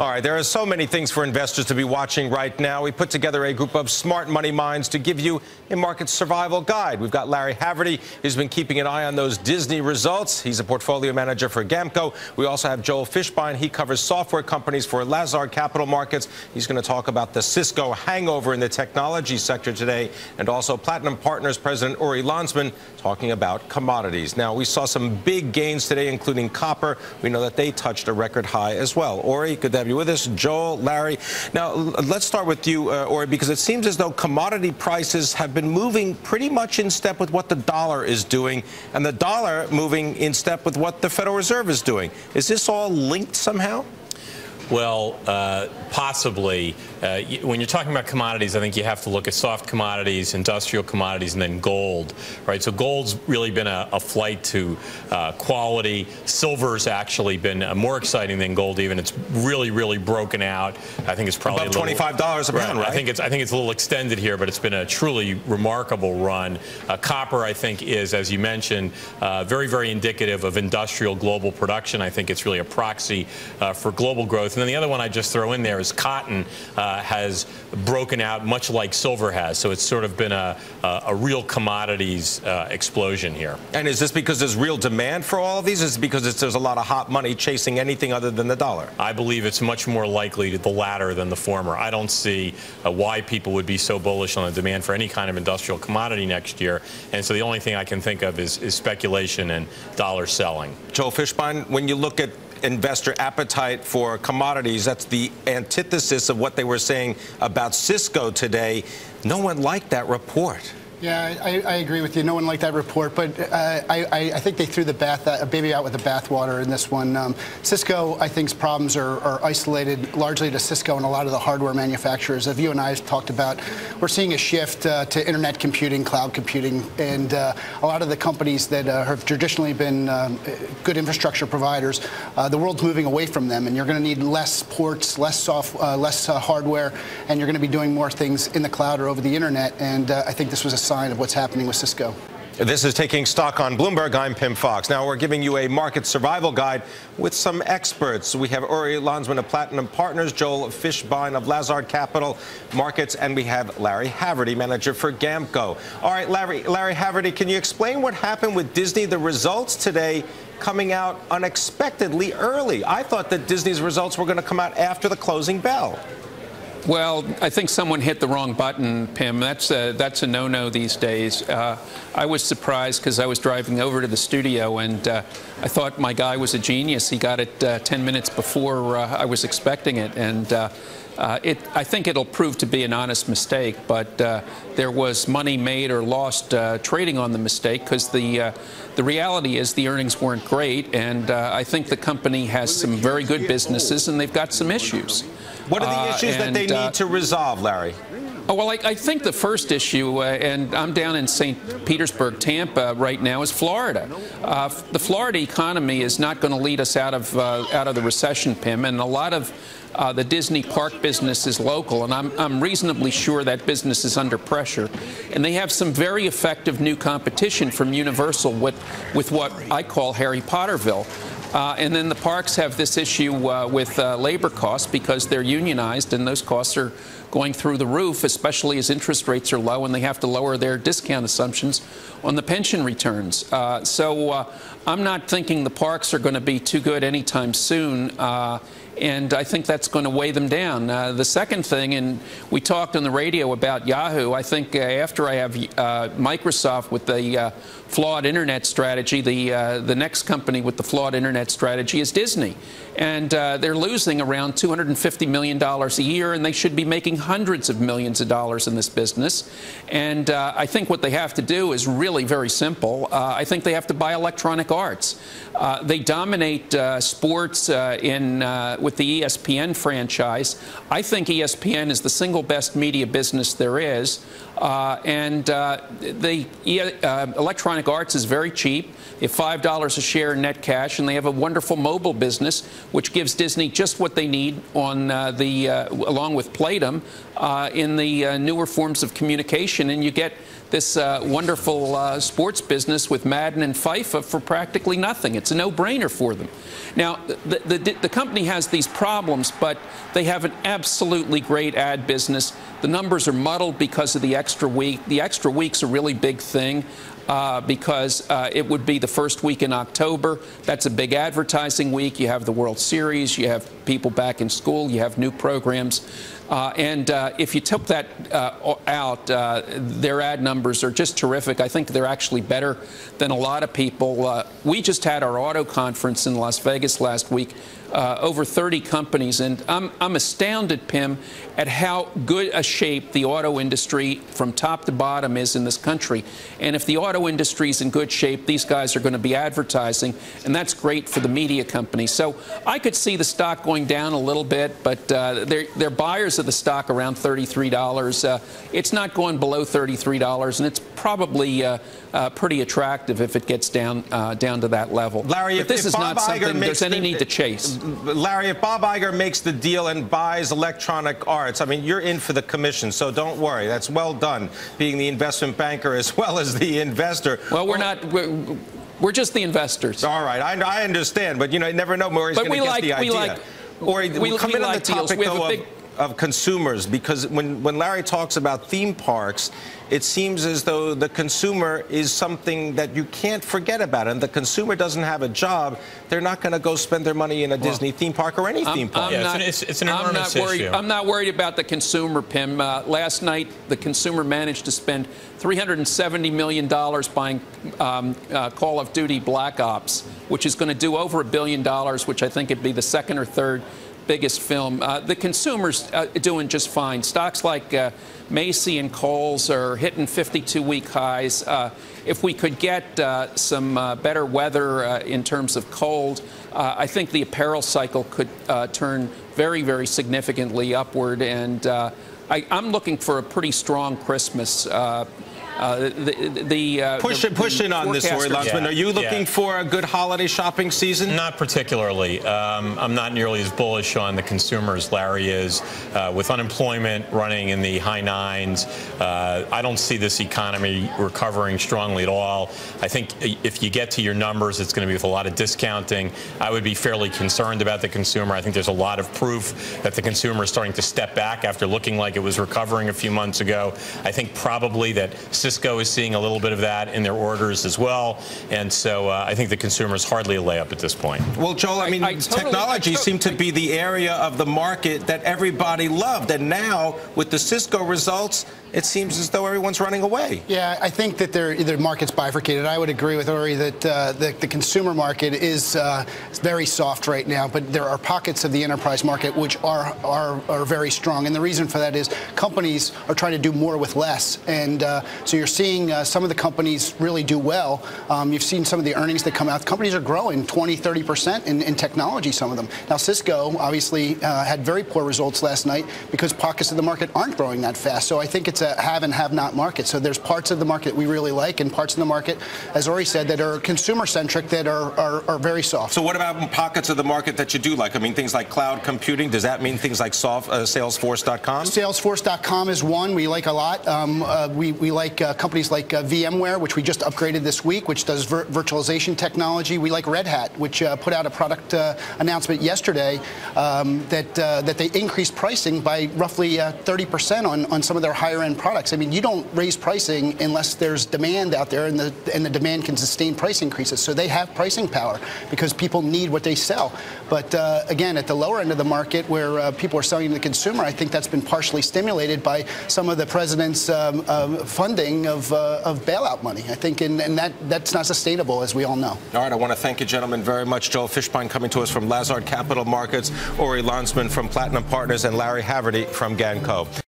All right, there are so many things for investors to be watching right now. We put together a group of smart money minds to give you a market survival guide. We've got Larry Haverty, who's been keeping an eye on those Disney results. He's a portfolio manager for GAMCO. We also have Joel Fishbein. He covers software companies for Lazard Capital Markets. He's going to talk about the Cisco hangover in the technology sector today, and also Platinum Partners President Uri Landesman talking about commodities. Now, we saw some big gains today, including copper. We know that they touched a record high as well. Uri, good to have you with us. Joel, Larry. Now, let's start with you, uh, Uri, because it seems as though commodity prices have been moving pretty much in step with what the dollar is doing, and the dollar moving in step with what the Federal Reserve is doing. Is this all linked somehow? Well, uh, possibly. Uh, when you're talking about commodities, I think you have to look at soft commodities, industrial commodities, and then gold, right? So gold's really been a, a flight to uh, quality. Silver's actually been uh, more exciting than gold. Even it's really, really broken out. I think it's probably about twenty-five dollars a pound, right, right? I think it's I think it's a little extended here, but it's been a truly remarkable run. Uh, copper, I think, is as you mentioned, uh, very, very indicative of industrial global production. I think it's really a proxy for global growth. And then the other one I just throw in there is cotton uh, has broken out much like silver has. So it's sort of been a, a, a real commodities uh, explosion here. And is this because there's real demand for all of these? Is it because there's a lot of hot money chasing anything other than the dollar? I believe it's much more likely the latter than the former. I don't see uh, why people would be so bullish on the demand for any kind of industrial commodity next year. And so the only thing I can think of is, is speculation and dollar selling. Joel Fishbein, when you look at investor appetite for commodities. That's the antithesis of what they were saying about Cisco today. No one liked that report. Yeah, I, I, agree with you. No one liked that report, but uh, I, I, think they threw the bath, uh, baby out with the bathwater in this one. Um, Cisco, I think's problems are, are, isolated largely to Cisco and a lot of the hardware manufacturers. As you and I have talked about, we're seeing a shift uh, to internet computing, cloud computing, and uh, a lot of the companies that uh, have traditionally been um, good infrastructure providers, uh, the world's moving away from them, and you're going to need less ports, less soft, less hardware, and you're going to be doing more things in the cloud or over the internet. And I think this was a sign of what's happening with Cisco. This is Taking Stock on Bloomberg. I'm Pimm Fox. Now we're giving you a market survival guide with some experts. We have Uri Landesman of Platinum Partners, Joel Fishbein of Lazard Capital Markets, and we have Larry Haverty, manager for GAMCO. All right, Larry, Larry Haverty, can you explain what happened with Disney? The results today coming out unexpectedly early. I thought that Disney's results were going to come out after the closing bell. Well, I think someone hit the wrong button, Pimm. That's a, that's a no-no these days. Uh, I was surprised because I was driving over to the studio and uh, I thought my guy was a genius. He got it uh, 10 minutes before uh, I was expecting it. And uh, uh, it, I think it'll prove to be an honest mistake, but there was money made or lost trading on the mistake because the the reality is the earnings weren't great, and I think the company has some very good businesses, and they've got some issues. What are the uh, issues uh, and, that they need uh, to resolve, Larry? Oh, well, I, I, think the first issue, uh, and I'm down in St. Petersburg, Tampa right now, is Florida. Uh, the Florida economy is not going to lead us out of uh, out of the recession, Pimm, and a lot of uh, the Disney park business is local, and I'm, I'm reasonably sure that business is under pressure. And they have some very effective new competition from Universal with, with what I call Harry Potterville. Uh, and then the parks have this issue uh, with uh, labor costs because they're unionized and those costs are going through the roof, especially as interest rates are low and they have to lower their discount assumptions on the pension returns. Uh, so uh, I'm not thinking the parks are going to be too good anytime soon. And I think that's going to weigh them down. Uh, the second thing, and we talked on the radio about Yahoo, I think uh, after I have uh, Microsoft with the uh, flawed internet strategy, the, uh, the next company with the flawed internet strategy is Disney. And uh, they're losing around $250 million a year, and they should be making hundreds of millions of dollars in this business. And uh, I think what they have to do is really very simple. Uh, I think they have to buy Electronic Arts. Uh, they dominate sports in with the ESPN franchise. I think ESPN is the single best media business there is. Uh, and uh, the uh, Electronic Arts is very cheap. They have $5 a share in net cash, and they have a wonderful mobile business, which gives Disney just what they need on uh, the, along with Playdom, in the newer forms of communication. And you get this uh, wonderful uh, sports business with Madden and FIFA for practically nothing. It's a no-brainer for them. Now, the, the, the, company has these problems, but they have an absolutely great ad business. The numbers are muddled because of the extra week. The extra week's a really big thing. Uh, because uh, it would be the first week in October. That's a big advertising week. You have the World Series, you have people back in school, you have new programs. Uh, and uh, if you took that uh, out, uh, their ad numbers are just terrific. I think they're actually better than a lot of people. We just had our auto conference in Las Vegas last week. Uh, over 30 companies, and I'm, I'm astounded, Pimm, at how good a shape the auto industry from top to bottom is in this country. And if the auto industry is in good shape, these guys are going to be advertising, and that's great for the media companies. So I could see the stock going down a little bit, but uh, they're, they're buyers of the stock around $33. Uh, it's not going below $33, and it's probably uh, uh, pretty attractive if it gets down uh, down to that level. Larry, but if, this if is Bob not Iger something there's any need to chase. Larry, if Bob Iger makes the deal and buys Electronic Arts, I mean, you're in for the commission, so don't worry. That's well done, being the investment banker as well as the investor. Well, we're not. We're, we're just the investors. All right, I, I understand, but you know, you never know he's going to get like, the idea. We like, or we, we, come we in like on the topic though, of, of consumers because when, when Larry talks about theme parks, it seems as though the consumer is something that you can't forget about. And the consumer doesn't have a job, they're not going to go spend their money in a well, Disney theme park or any I'm, theme park. I'm yeah, not, it's, an, it's, it's an I'm not worried, issue. I'm not worried about the consumer, Pimm. Uh, last night, the consumer managed to spend $370 million buying um, uh, Call of Duty Black Ops, which is going to do over a billion dollars, which I think would be the second or third biggest film. Uh, the consumer's uh, doing just fine. Stocks like uh, Macy and Kohl's are hitting 52-week highs. Uh, if we could get uh, some uh, better weather in terms of cold, I think the apparel cycle could turn very, very significantly upward. And I, am looking for a pretty strong Christmas. Uh, the, the, uh, push, the, push in on this story, Landesman. Yeah, Are you looking yeah. for a good holiday shopping season? Not particularly. Um, I'm not nearly as bullish on the consumer as Larry is. Uh, with unemployment running in the high nines, uh, I don't see this economy recovering strongly at all. I think if you get to your numbers, it's going to be with a lot of discounting. I would be fairly concerned about the consumer. I think there's a lot of proof that the consumer is starting to step back after looking like it was recovering a few months ago. I think probably that Cisco is seeing a little bit of that in their orders as well. And so uh, I think the consumer is hardly a layup at this point. Well, Joel, I mean, I, I technology totally, seemed to be the area of the market that everybody loved. And now, with the Cisco results, it seems as though everyone's running away. Yeah, I think that the market's bifurcated. I would agree with Uri that uh, the, the, consumer market is, uh, very soft right now, but there are pockets of the enterprise market which are, are, are very strong. And the reason for that is companies are trying to do more with less. And uh, so you're seeing uh, some of the companies really do well. Um, you've seen some of the earnings that come out. Companies are growing 20, 30% in, in technology, some of them. Now, Cisco obviously uh, had very poor results last night because pockets of the market aren't growing that fast. So I think it's it's a have and have not market. So there's parts of the market we really like and parts of the market, as Uri said, that are consumer centric that are, are, are very soft. So what about pockets of the market that you do like? I mean, things like cloud computing. Does that mean things like soft, uh, Salesforce.com? Salesforce.com is one we like a lot. Um, uh, we, we like uh, companies like uh, VMware, which we just upgraded this week, which does vir virtualization technology. We like Red Hat, which uh, put out a product uh, announcement yesterday um, that that they increased pricing by roughly 30% on, on some of their higher end end products. I mean, you don't raise pricing unless there's demand out there and the, and the demand can sustain price increases. So they have pricing power because people need what they sell. But uh, again, at the lower end of the market where uh, people are selling to the consumer, I think that's been partially stimulated by some of the president's um, um, funding of, uh, of bailout money. I think, and, and, that, that's not sustainable, as we all know. All right, I want to thank you, gentlemen, very much. Joel Fishbein coming to us from Lazard Capital Markets, Uri Landesman from Platinum Partners, and Larry Haverty from GAMCO.